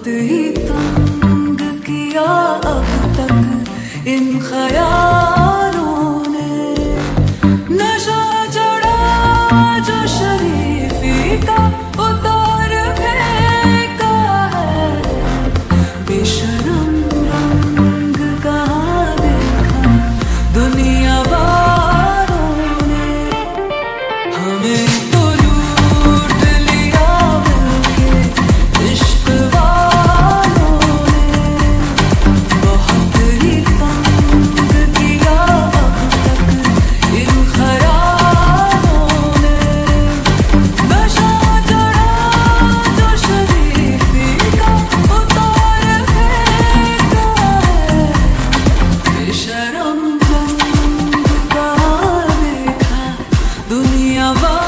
बहुत ही तंग किया अब तक इन खयाल दुनिया